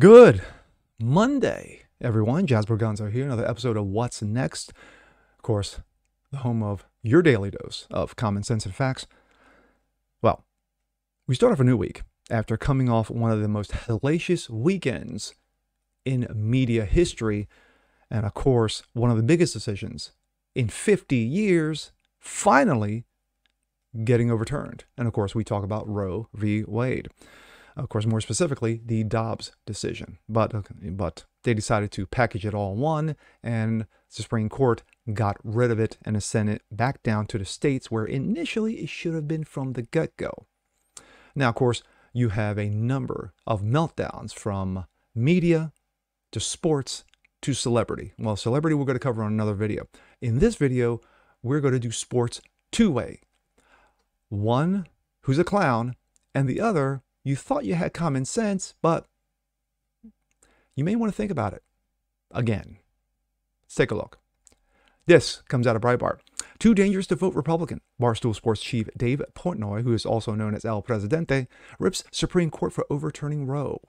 Good Monday, everyone. Jasper Gonzo here. Another episode of What's Next. Of course, the home of your daily dose of common sense and facts. Well, we start off a new week after coming off one of the most hellacious weekends in media history. And of course, one of the biggest decisions in 50 years finally getting overturned. And of course, we talk about Roe v. Wade. Of course, more specifically, the Dobbs decision. But, but they decided to package it all in one, and the Supreme Court got rid of it and sent it back down to the states where initially it should have been from the get go. Now, of course, you have a number of meltdowns from media to sports to celebrity. Well, celebrity we're going to cover on another video. In this video, we're going to do sports two way. One who's a clown, and the other you thought you had common sense, but you may want to think about it again. Let's take a look. This comes out of Breitbart. Too dangerous to vote Republican. Barstool Sports chief Dave Portnoy, who is also known as El Presidente, rips Supreme Court for overturning Roe.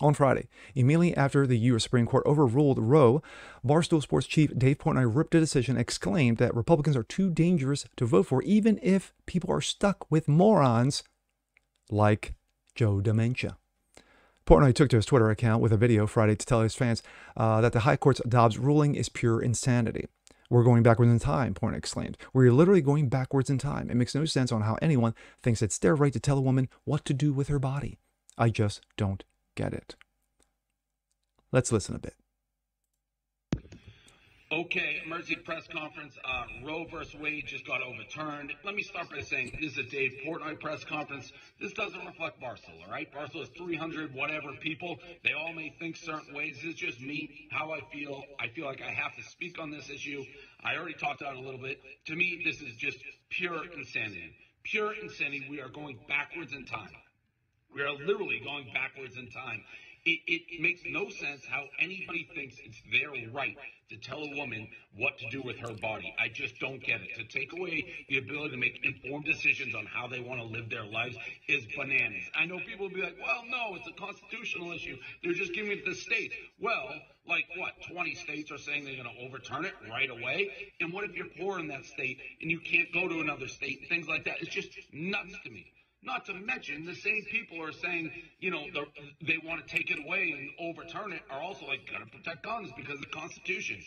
On Friday, immediately after the U.S. Supreme Court overruled Roe, Barstool Sports chief Dave Portnoy ripped the decision, exclaimed that Republicans are too dangerous to vote for, even if people are stuck with morons like Joe Dementia. Portnoy took to his Twitter account with a video Friday to tell his fans uh, that the High Court's Dobbs ruling is pure insanity. We're going backwards in time, Portnoy exclaimed. We're literally going backwards in time. It makes no sense on how anyone thinks it's their right to tell a woman what to do with her body. I just don't get it. Let's listen a bit. Okay, emergency press conference. Uh, Roe versus Wade just got overturned. Let me start by saying this is a Dave Portnoy press conference. This doesn't reflect Barstool, all right? Barstool is 300 whatever people. They all may think certain ways. This is just me, how I feel. I feel like I have to speak on this issue. I already talked about it a little bit. To me, this is just pure insanity. Pure insanity. We are going backwards in time. We are literally going backwards in time. It, it, makes no sense how anybody thinks it's their right to tell a woman what to do with her body. I just don't get it. To take away the ability to make informed decisions on how they want to live their lives is bananas. I know people will be like, well, no, it's a constitutional issue. They're just giving it to the states. Well, like what? 20 states are saying they're going to overturn it right away. And what if you're poor in that state and you can't go to another state things like that? It's just nuts to me. Not to mention, the same people are saying, you know, they want to take it away and overturn it are also like, got to protect guns because of the Constitution.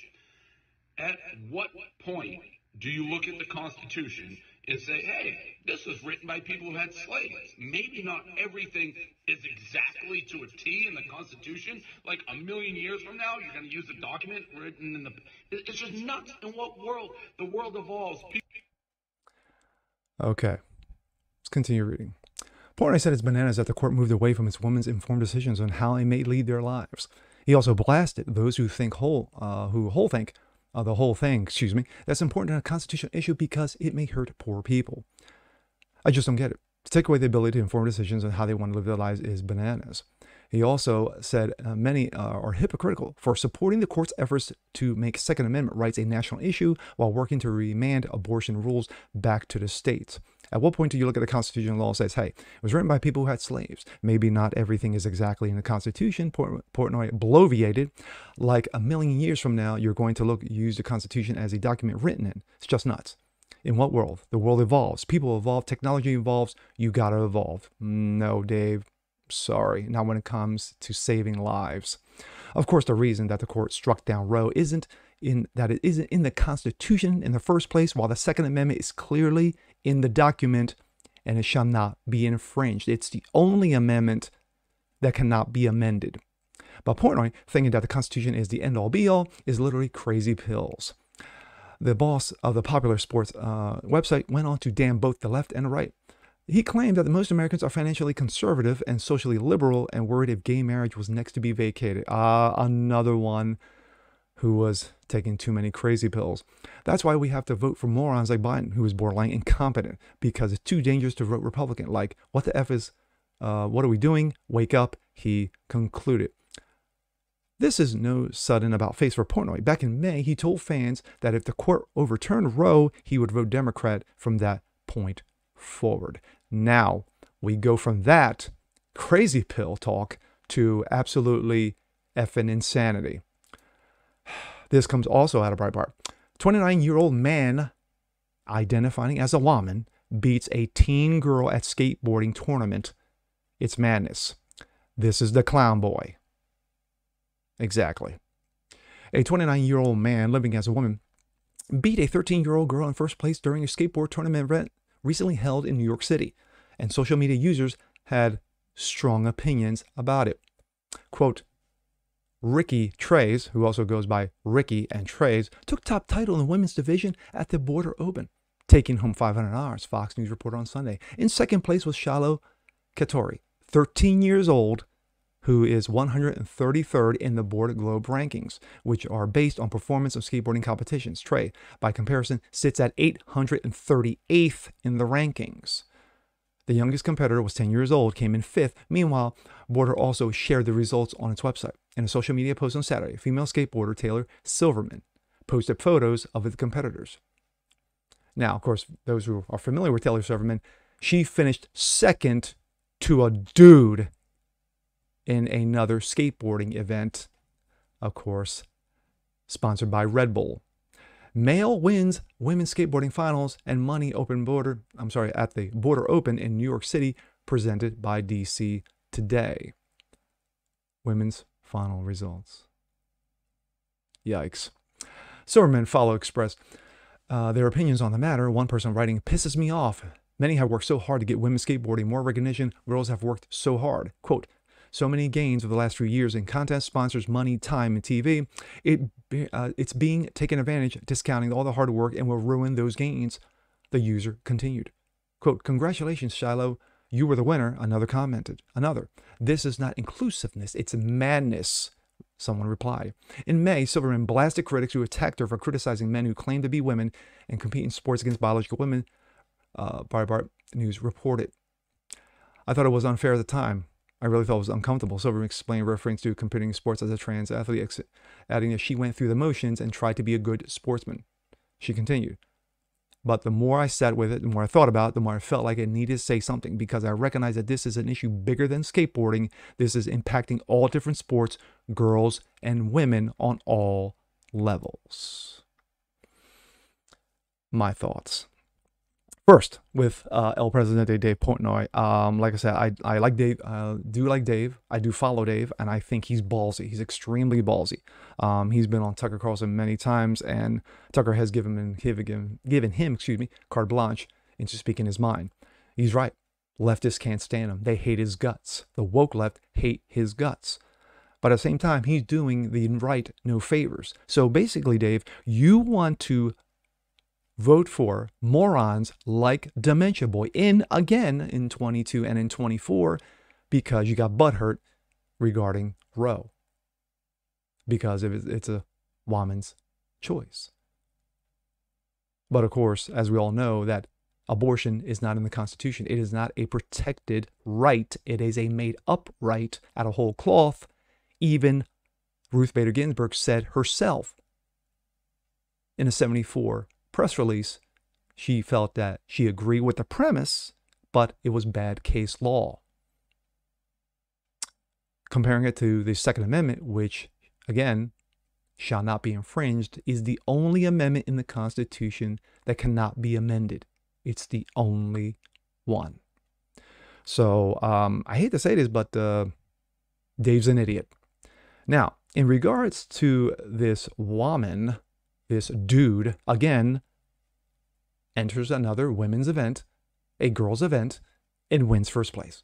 At what point do you look at the Constitution and say, hey, this was written by people who had slaves? Maybe not everything is exactly to a T in the Constitution. Like a million years from now, you're going to use a document written in the. It's just nuts. In what world? The world evolves. Okay. Let's continue reading. Portnoy said it's bananas that the court moved away from its women's informed decisions on how they may lead their lives. He also blasted those who think whole, uh, who whole think uh, the whole thing, excuse me, that's important in a constitutional issue because it may hurt poor people. I just don't get it. To take away the ability to inform decisions on how they want to live their lives is bananas. He also said uh, many uh, are hypocritical for supporting the court's efforts to make Second Amendment rights a national issue while working to remand abortion rules back to the states. At what point do you look at the Constitution law and says, hey, it was written by people who had slaves. Maybe not everything is exactly in the Constitution. Port- Portnoy bloviated. Like a million years from now, you're going to look use the Constitution as a document written in. It's just nuts. In what world? The world evolves. People evolve. Technology evolves. You got to evolve. No, Dave. Sorry. Not when it comes to saving lives. Of course, the reason that the court struck down Roe isn't in that it isn't in the Constitution in the first place, while the Second Amendment is clearly in the document and it shall not be infringed. It's the only amendment that cannot be amended. But Portnoy, thinking that the Constitution is the end all be all, is literally crazy pills. The boss of the popular sports uh, website went on to damn both the left and the right. He claimed that most Americans are financially conservative and socially liberal and worried if gay marriage was next to be vacated. Ah, uh, another one who was taking too many crazy pills. That's why we have to vote for morons like Biden, who is borderline incompetent, because it's too dangerous to vote Republican. Like, what the F is, uh, what are we doing? Wake up, he concluded. This is no sudden about face for Portnoy. Back in May, he told fans that if the court overturned Roe, he would vote Democrat from that point forward. Now, we go from that crazy pill talk to absolutely effing insanity. This comes also out of Breitbart. 29 year old man identifying as a woman beats a teen girl at skateboarding tournament. It's madness. This is the clown boy. Exactly. A 29 year old man living as a woman beat a 13 year old girl in first place during a skateboard tournament event recently held in New York City, and social media users had strong opinions about it. Quote, Ricci Tres, who also goes by Ricky and Trays, took top title in the women's division at the Boardr Open, taking home $500, Fox News reported on Sunday. In second place was Shiloh Catori, 13 years old, who is 133rd in the Boardr Globe rankings, which are based on performance of skateboarding competitions. Trey, by comparison, sits at 838th in the rankings. The youngest competitor was 10 years old, came in fifth. Meanwhile, Boardr also shared the results on its website. In a social media post on Saturday, female skateboarder Taylor Silverman posted photos of the competitors. Now, of course, those who are familiar with Taylor Silverman, she finished second to a dude in another skateboarding event, of course, sponsored by Red Bull. Male wins women's skateboarding finals and money open border, I'm sorry, at the Boardr Open in New York City, presented by DC Today. Women's final results. Yikes. Silverman follow expressed uh, their opinions on the matter. One person writing, pisses me off. Many have worked so hard to get women skateboarding more recognition. Girls have worked so hard. Quote, so many gains over the last few years in content sponsors, money, time, and TV. It uh, it's being taken advantage, discounting all the hard work, and will ruin those gains. The user continued. "Quote: Congratulations, Shiloh. You were the winner. Another commented. Another. This is not inclusiveness. It's madness. Someone replied. In May, Silverman blasted critics who attacked her for criticizing men who claim to be women and compete in sports against biological women. Uh, Breitbart News reported. I thought it was unfair at the time. I really felt it was uncomfortable. Silverman explained, referring to competing in sports as a trans athlete, adding that she went through the motions and tried to be a good sportsman. She continued, but the more I sat with it, the more I thought about it, the more I felt like I needed to say something because I recognize that this is an issue bigger than skateboarding. This is impacting all different sports, girls and women on all levels. My thoughts. First, with uh, El Presidente Dave Portnoy, um, like I said, I, I like Dave, uh, do like Dave. I do follow Dave, and I think he's ballsy. He's extremely ballsy. Um, he's been on Tucker Carlson many times, and Tucker has given him, given, given him, excuse me, carte blanche into speaking his mind. He's right. Leftists can't stand him. They hate his guts. The woke left hate his guts. But at the same time, he's doing the right no favors. So basically, Dave, you want to vote for morons like Dementia Boy in again in 22 and in 24 because you got butthurt regarding Roe because it's a woman's choice. But of course, as we all know, that abortion is not in the Constitution. It is not a protected right. It is a made up right out of whole cloth. Even Ruth Bader Ginsburg said herself in a 74 press release, she felt that she agreed with the premise, but it was bad case law. Comparing it to the Second Amendment, which, again, shall not be infringed, is the only amendment in the Constitution that cannot be amended. It's the only one. So um, I hate to say this, but uh, Dave's an idiot. Now, in regards to this woman, this dude, again, enters another women's event, a girls' event, and wins first place.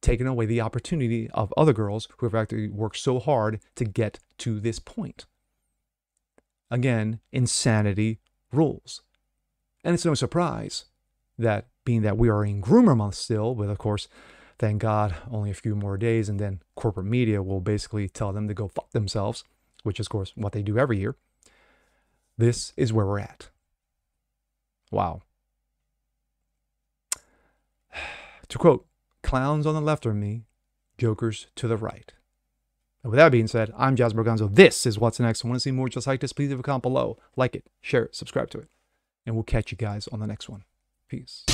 Taking away the opportunity of other girls who have actually worked so hard to get to this point. Again, insanity rules. And it's no surprise that being that we are in groomer month still, with of course, thank God, only a few more days, and then corporate media will basically tell them to go fuck themselves, which is, of course, what they do every year. This is where we're at. Wow. To quote, clowns on the left are me, jokers to the right. And with that being said, I'm Jazz Berganzo. This is What's Next. Want to see more just like this. Please leave a comment below. Like it, share it, subscribe to it. And we'll catch you guys on the next one. Peace.